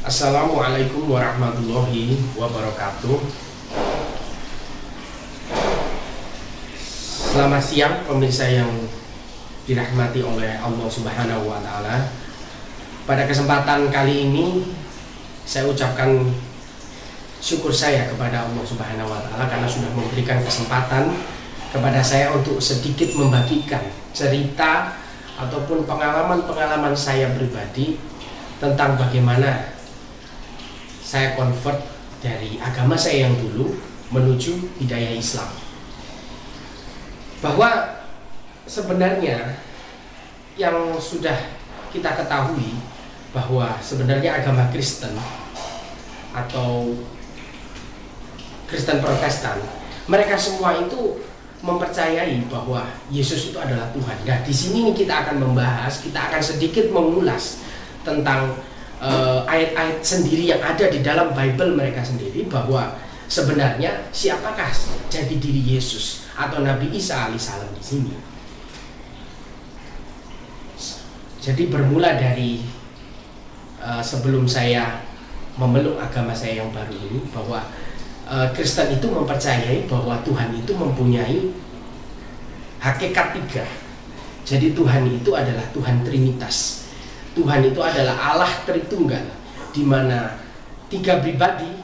Assalamualaikum warahmatullahi wabarakatuh. Selamat siang pemirsa yang dirahmati oleh Allah Subhanahu wa taala. Pada kesempatan kali ini saya ucapkan syukur saya kepada Allah Subhanahu wa taala karena sudah memberikan kesempatan kepada saya untuk sedikit membagikan cerita ataupun pengalaman-pengalaman saya pribadi tentang bagaimana saya convert dari agama saya yang dulu menuju hidayah Islam. Bahwa sebenarnya yang sudah kita ketahui bahwa sebenarnya agama Kristen atau Kristen Protestan, mereka semua itu mempercayai bahwa Yesus itu adalah Tuhan. Nah, di sini kita akan membahas, kita akan sedikit mengulas tentang eh, ayat-ayat uh, sendiri yang ada di dalam Bible mereka sendiri bahwa sebenarnya siapakah jadi diri Yesus atau Nabi Isa alaihissalam di sini. Jadi bermula dari uh, sebelum saya memeluk agama saya yang baru ini bahwa uh, Kristen itu mempercayai bahwa Tuhan itu mempunyai hakikat tiga. Jadi Tuhan itu adalah Tuhan Trinitas. Tuhan itu adalah Allah Tritunggal, di mana tiga pribadi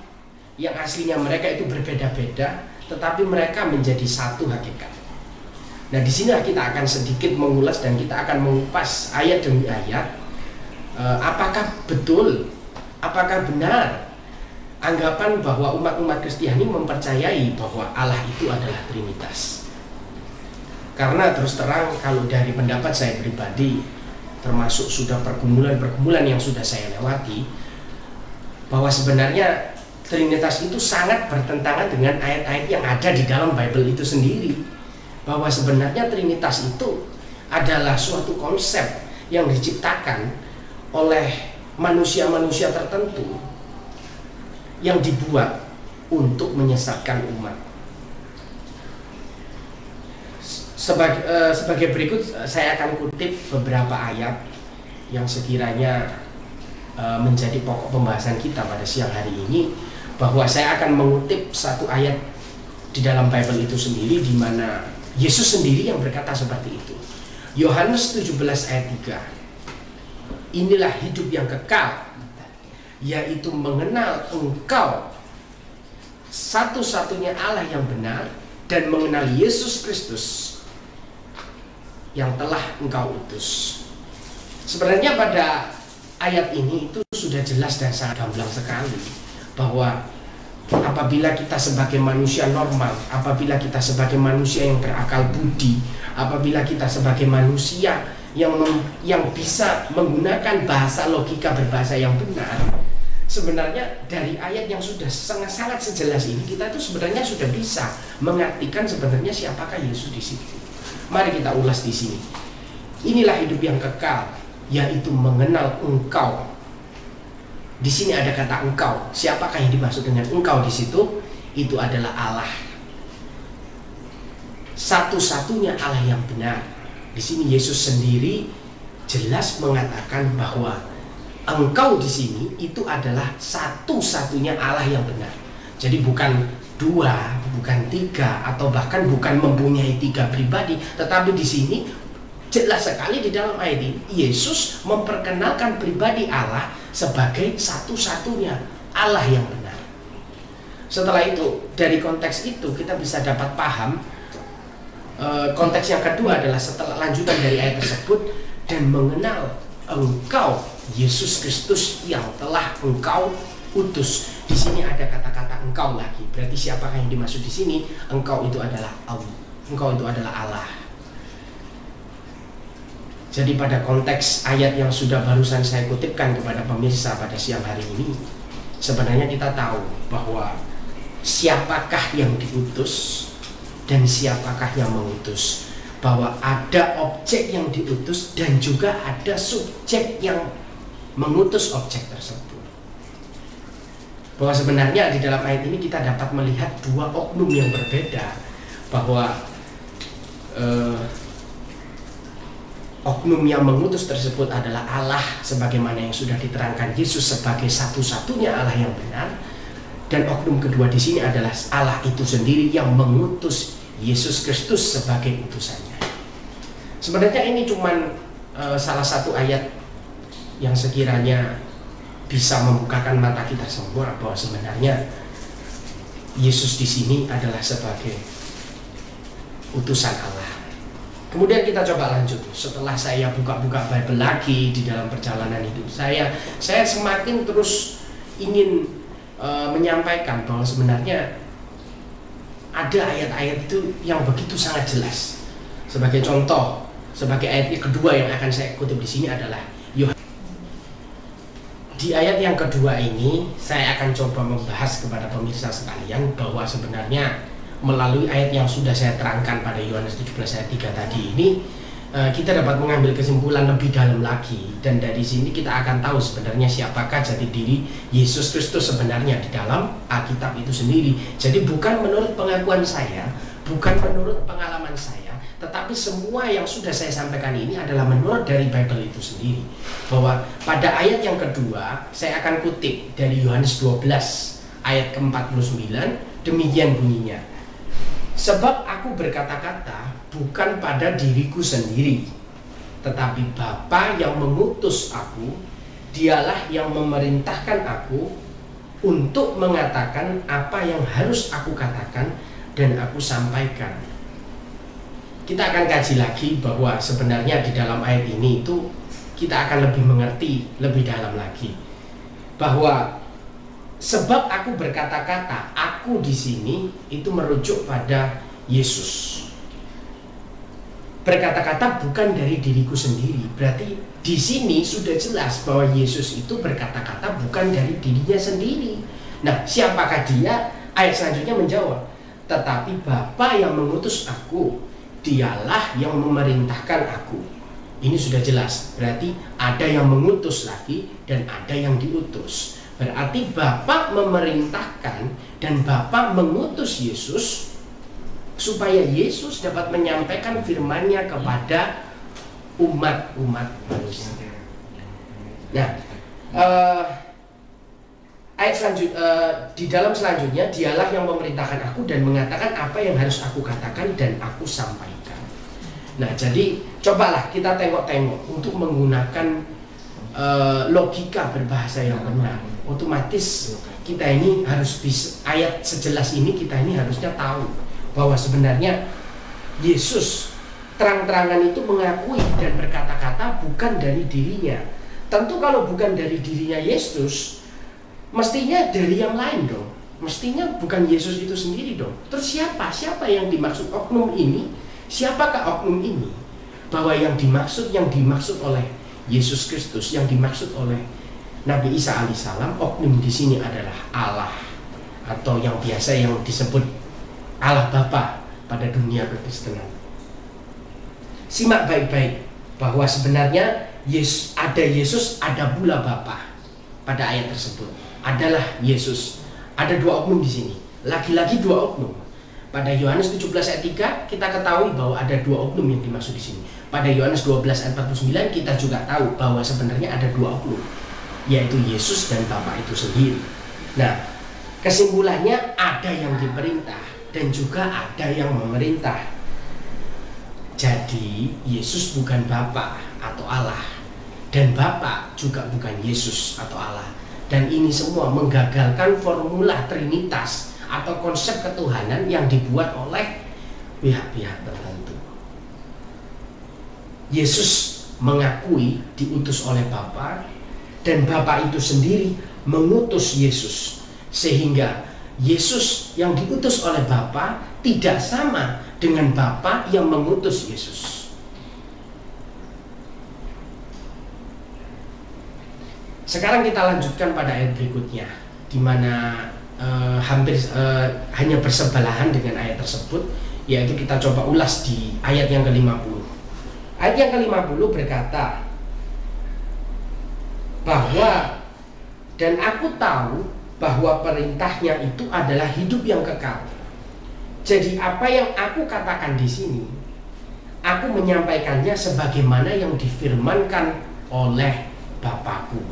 yang aslinya mereka itu berbeda-beda, tetapi mereka menjadi satu hakikat. Nah, di sini kita akan sedikit mengulas dan kita akan mengupas ayat demi ayat. Eh, apakah betul, apakah benar anggapan bahwa umat-umat Kristiani mempercayai bahwa Allah itu adalah Trinitas? Karena terus terang kalau dari pendapat saya pribadi, termasuk sudah pergumulan-pergumulan yang sudah saya lewati, bahwa sebenarnya Trinitas itu sangat bertentangan dengan ayat-ayat yang ada di dalam Bible itu sendiri bahwa sebenarnya Trinitas itu adalah suatu konsep yang diciptakan oleh manusia-manusia tertentu yang dibuat untuk menyesatkan umat. Sebagai, uh, sebagai berikut saya akan kutip beberapa ayat yang sekiranya uh, menjadi pokok pembahasan kita pada siang hari ini bahwa saya akan mengutip satu ayat di dalam Bible itu sendiri di mana Yesus sendiri yang berkata seperti itu. Yohanes 17 ayat 3. Inilah hidup yang kekal, yaitu mengenal engkau satu-satunya Allah yang benar dan mengenal Yesus Kristus yang telah engkau utus. Sebenarnya pada ayat ini itu sudah jelas dan sangat gamblang sekali bahwa apabila kita sebagai manusia normal, apabila kita sebagai manusia yang berakal budi, apabila kita sebagai manusia yang mem, yang bisa menggunakan bahasa logika berbahasa yang benar, sebenarnya dari ayat yang sudah sangat sangat sejelas ini kita itu sebenarnya sudah bisa mengartikan sebenarnya siapakah Yesus di situ. Mari kita ulas di sini. Inilah hidup yang kekal, yaitu mengenal Engkau di sini ada kata engkau. Siapakah yang dimaksud dengan engkau di situ? Itu adalah Allah. Satu-satunya Allah yang benar. Di sini Yesus sendiri jelas mengatakan bahwa engkau di sini itu adalah satu-satunya Allah yang benar. Jadi bukan dua, bukan tiga, atau bahkan bukan mempunyai tiga pribadi, tetapi di sini jelas sekali di dalam ayat ini Yesus memperkenalkan pribadi Allah sebagai satu-satunya Allah yang benar. Setelah itu dari konteks itu kita bisa dapat paham e, konteks yang kedua adalah setelah lanjutan dari ayat tersebut dan mengenal engkau Yesus Kristus yang telah engkau utus. Di sini ada kata-kata engkau lagi. Berarti siapakah yang dimaksud di sini? Engkau itu adalah Allah. Engkau itu adalah Allah. Jadi pada konteks ayat yang sudah barusan saya kutipkan kepada pemirsa pada siang hari ini, sebenarnya kita tahu bahwa siapakah yang diutus dan siapakah yang mengutus. Bahwa ada objek yang diutus dan juga ada subjek yang mengutus objek tersebut. Bahwa sebenarnya di dalam ayat ini kita dapat melihat dua oknum yang berbeda bahwa eh, oknum yang mengutus tersebut adalah Allah sebagaimana yang sudah diterangkan Yesus sebagai satu-satunya Allah yang benar dan oknum kedua di sini adalah Allah itu sendiri yang mengutus Yesus Kristus sebagai utusannya. Sebenarnya ini cuman uh, salah satu ayat yang sekiranya bisa membukakan mata kita semua bahwa sebenarnya Yesus di sini adalah sebagai utusan Allah. Kemudian kita coba lanjut. Setelah saya buka-buka Bible lagi di dalam perjalanan hidup saya, saya semakin terus ingin e, menyampaikan bahwa sebenarnya ada ayat-ayat itu yang begitu sangat jelas. Sebagai contoh, sebagai ayat kedua yang akan saya kutip di sini adalah di ayat yang kedua ini saya akan coba membahas kepada pemirsa sekalian bahwa sebenarnya melalui ayat yang sudah saya terangkan pada Yohanes 17 ayat 3 tadi ini eh, kita dapat mengambil kesimpulan lebih dalam lagi dan dari sini kita akan tahu sebenarnya siapakah jati diri Yesus Kristus sebenarnya di dalam Alkitab itu sendiri. Jadi bukan menurut pengakuan saya, bukan menurut pengalaman saya, tetapi semua yang sudah saya sampaikan ini adalah menurut dari Bible itu sendiri. Bahwa pada ayat yang kedua, saya akan kutip dari Yohanes 12 ayat ke-49, demikian bunyinya. Sebab aku berkata-kata bukan pada diriku sendiri, tetapi Bapa yang mengutus aku, dialah yang memerintahkan aku untuk mengatakan apa yang harus aku katakan dan aku sampaikan. Kita akan kaji lagi bahwa sebenarnya di dalam ayat ini itu kita akan lebih mengerti lebih dalam lagi. Bahwa sebab aku berkata-kata aku di sini itu merujuk pada Yesus berkata-kata bukan dari diriku sendiri berarti di sini sudah jelas bahwa Yesus itu berkata-kata bukan dari dirinya sendiri nah siapakah dia ayat selanjutnya menjawab tetapi Bapa yang mengutus aku dialah yang memerintahkan aku. Ini sudah jelas, berarti ada yang mengutus lagi dan ada yang diutus. Berarti Bapak memerintahkan dan Bapak mengutus Yesus supaya Yesus dapat menyampaikan firman-Nya kepada umat-umat manusia. Nah, uh, ayat selanjut uh, di dalam selanjutnya dialah yang memerintahkan aku dan mengatakan apa yang harus aku katakan dan aku sampaikan. Nah, jadi cobalah kita tengok-tengok untuk menggunakan uh, logika berbahasa yang benar. Otomatis kita ini harus bisa ayat sejelas ini kita ini harusnya tahu bahwa sebenarnya Yesus terang-terangan itu mengakui dan berkata-kata bukan dari dirinya. Tentu kalau bukan dari dirinya Yesus, mestinya dari yang lain dong. Mestinya bukan Yesus itu sendiri dong. Terus siapa? Siapa yang dimaksud oknum ini? Siapakah oknum ini? Bahwa yang dimaksud yang dimaksud oleh Yesus Kristus yang dimaksud oleh Nabi Isa alaihissalam oknum di sini adalah Allah atau yang biasa yang disebut Allah Bapa pada dunia kekristenan simak baik-baik bahwa sebenarnya Yesus ada Yesus ada pula Bapa pada ayat tersebut adalah Yesus. Ada dua oknum di sini. Lagi-lagi dua oknum. Pada Yohanes 17 ayat 3 kita ketahui bahwa ada dua oknum yang dimaksud di sini. Pada Yohanes 12 ayat 49 kita juga tahu bahwa sebenarnya ada dua oknum yaitu Yesus dan Bapa itu sendiri. Nah, kesimpulannya ada yang diperintah dan juga ada yang memerintah. Jadi, Yesus bukan Bapa atau Allah dan Bapa juga bukan Yesus atau Allah dan ini semua menggagalkan formula trinitas atau konsep ketuhanan yang dibuat oleh pihak-pihak tertentu. Yesus mengakui diutus oleh Bapa dan Bapa itu sendiri mengutus Yesus sehingga Yesus yang diutus oleh Bapa tidak sama dengan Bapa yang mengutus Yesus. Sekarang kita lanjutkan pada ayat berikutnya, di mana uh, hampir uh, hanya bersebelahan dengan ayat tersebut, yaitu kita coba ulas di ayat yang ke-50. Ayat yang ke-50 berkata bahwa dan aku tahu bahwa perintahnya itu adalah hidup yang kekal. Jadi apa yang aku katakan di sini aku menyampaikannya sebagaimana yang difirmankan oleh Bapakku.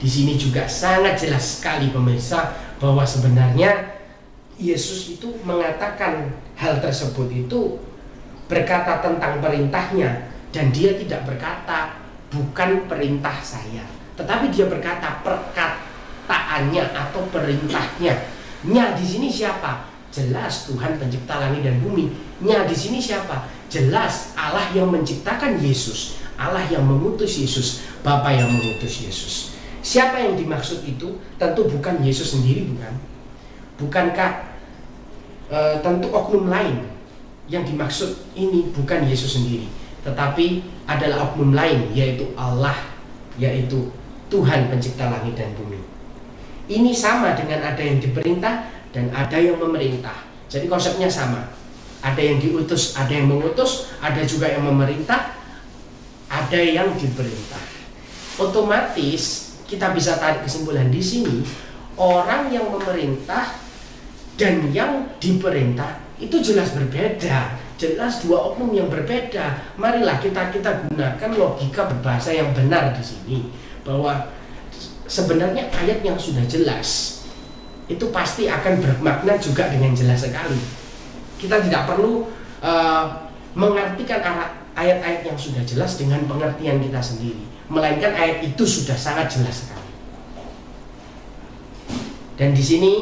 Di sini juga sangat jelas sekali pemirsa bahwa sebenarnya Yesus itu mengatakan hal tersebut itu berkata tentang perintahnya dan dia tidak berkata bukan perintah saya, tetapi dia berkata perkataannya atau perintahnya. Nya di sini siapa? Jelas Tuhan pencipta langit dan bumi. Nya di sini siapa? Jelas Allah yang menciptakan Yesus, Allah yang mengutus Yesus, Bapa yang mengutus Yesus. Siapa yang dimaksud itu? Tentu bukan Yesus sendiri, bukan? Bukankah e, tentu oknum lain yang dimaksud ini bukan Yesus sendiri tetapi adalah oknum lain yaitu Allah yaitu Tuhan pencipta langit dan bumi ini sama dengan ada yang diperintah dan ada yang memerintah. Jadi konsepnya sama. Ada yang diutus ada yang mengutus ada juga yang memerintah ada yang diperintah. Otomatis kita bisa tarik kesimpulan di sini orang yang memerintah dan yang diperintah itu jelas berbeda. Jelas dua oknum yang berbeda. Marilah kita kita gunakan logika berbahasa yang benar di sini. Bahwa sebenarnya ayat yang sudah jelas itu pasti akan bermakna juga dengan jelas sekali. Kita tidak perlu uh, mengartikan ayat-ayat yang sudah jelas dengan pengertian kita sendiri. Melainkan ayat itu sudah sangat jelas sekali. Dan di sini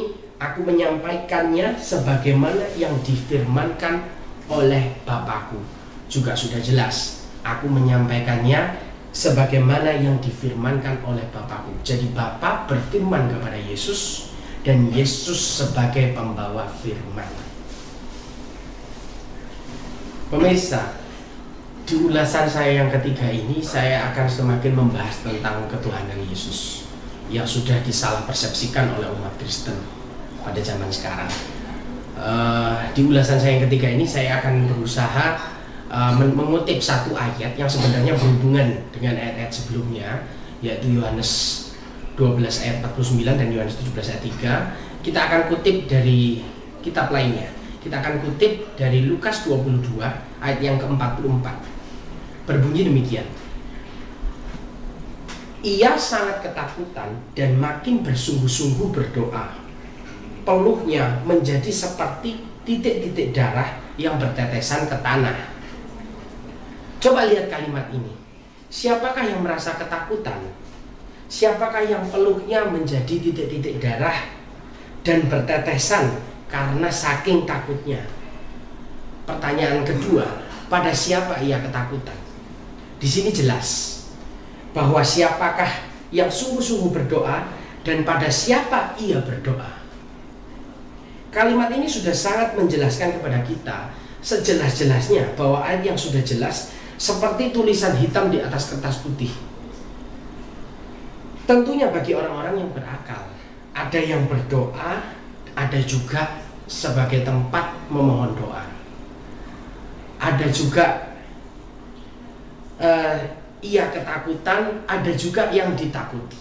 aku menyampaikannya sebagaimana yang difirmankan oleh Bapakku. Juga sudah jelas, aku menyampaikannya sebagaimana yang difirmankan oleh Bapakku. Jadi Bapak berfirman kepada Yesus dan Yesus sebagai pembawa firman. Pemirsa, di ulasan saya yang ketiga ini saya akan semakin membahas tentang ketuhanan Yesus yang sudah disalah persepsikan oleh umat Kristen pada zaman sekarang. Uh, di ulasan saya yang ketiga ini saya akan berusaha uh, mengutip satu ayat yang sebenarnya berhubungan dengan ayat-ayat sebelumnya yaitu Yohanes 12 ayat 49 dan Yohanes 17 ayat 3 kita akan kutip dari kitab lainnya. Kita akan kutip dari Lukas 22 ayat yang ke-44 berbunyi demikian. Ia sangat ketakutan dan makin bersungguh-sungguh berdoa. Peluhnya menjadi seperti titik-titik darah yang bertetesan ke tanah. Coba lihat kalimat ini. Siapakah yang merasa ketakutan? Siapakah yang peluhnya menjadi titik-titik darah dan bertetesan karena saking takutnya? Pertanyaan kedua, pada siapa ia ketakutan? Di sini jelas bahwa siapakah yang sungguh-sungguh berdoa dan pada siapa ia berdoa. Kalimat ini sudah sangat menjelaskan kepada kita sejelas-jelasnya bahwa ayat yang sudah jelas seperti tulisan hitam di atas kertas putih. Tentunya bagi orang-orang yang berakal, ada yang berdoa, ada juga sebagai tempat memohon doa. Ada juga uh, ia ketakutan, ada juga yang ditakuti.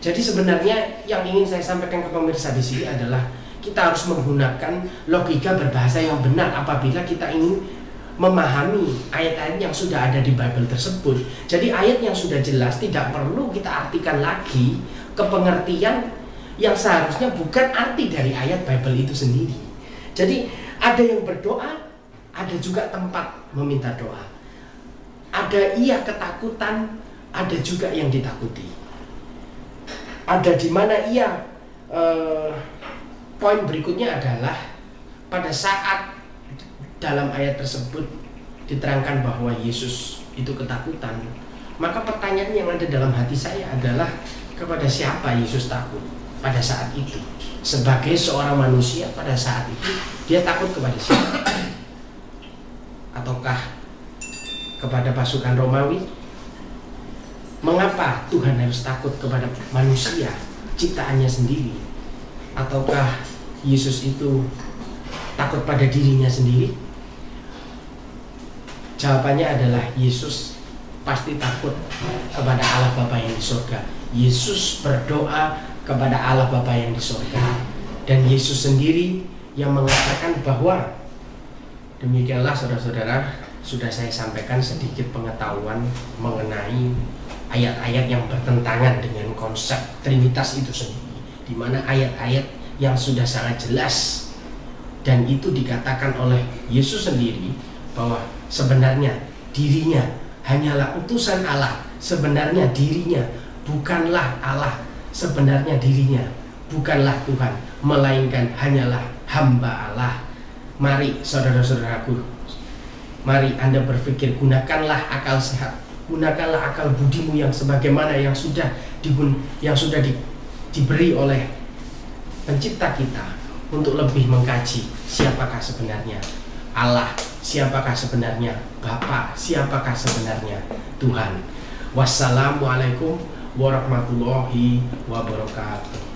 Jadi sebenarnya yang ingin saya sampaikan ke pemirsa di sini adalah kita harus menggunakan logika berbahasa yang benar apabila kita ingin memahami ayat-ayat yang sudah ada di Bible tersebut. Jadi ayat yang sudah jelas tidak perlu kita artikan lagi ke pengertian yang seharusnya bukan arti dari ayat Bible itu sendiri. Jadi ada yang berdoa, ada juga tempat meminta doa. Ada ia ketakutan, ada juga yang ditakuti. Ada di mana ia uh, poin berikutnya adalah pada saat dalam ayat tersebut diterangkan bahwa Yesus itu ketakutan, maka pertanyaan yang ada dalam hati saya adalah kepada siapa Yesus takut pada saat itu? Sebagai seorang manusia pada saat itu dia takut kepada siapa? Ataukah kepada pasukan Romawi? Mengapa Tuhan harus takut kepada manusia ciptaannya sendiri? Ataukah Yesus itu takut pada dirinya sendiri? Jawabannya adalah Yesus pasti takut kepada Allah Bapa yang di surga. Yesus berdoa kepada Allah Bapa yang di surga. Dan Yesus sendiri yang mengatakan bahwa demikianlah saudara-saudara sudah saya sampaikan sedikit pengetahuan mengenai ayat-ayat yang bertentangan dengan konsep Trinitas itu sendiri, di mana ayat-ayat yang sudah sangat jelas dan itu dikatakan oleh Yesus sendiri bahwa sebenarnya dirinya. Hanyalah utusan Allah, sebenarnya dirinya bukanlah Allah, sebenarnya dirinya. Bukanlah Tuhan, melainkan hanyalah hamba Allah. Mari saudara-saudaraku, mari Anda berpikir gunakanlah akal sehat gunakanlah akal budimu yang sebagaimana yang sudah digun yang sudah di, diberi oleh pencipta kita untuk lebih mengkaji siapakah sebenarnya Allah, siapakah sebenarnya Bapa, siapakah sebenarnya Tuhan. Wassalamualaikum warahmatullahi wabarakatuh.